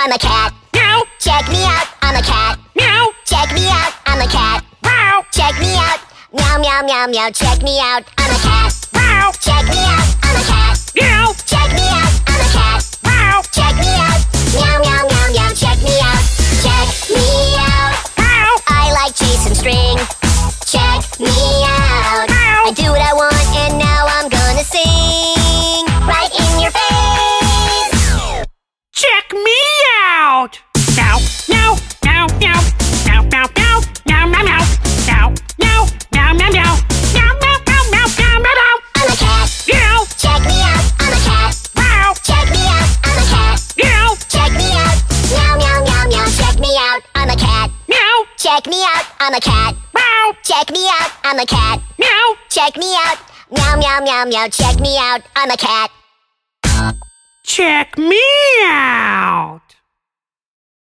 I'm a cat. Meow. Check me out, I'm a cat. Meow. Check me out, I'm a cat. Wow. Check me out. Meow, meow, meow, meow. Check me out, I'm a cat. Check me out. I'm a cat. Wow. Check me out. I'm a cat. Meow. Check me out. Meow meow meow meow. Check me out. I'm a cat. Check me out.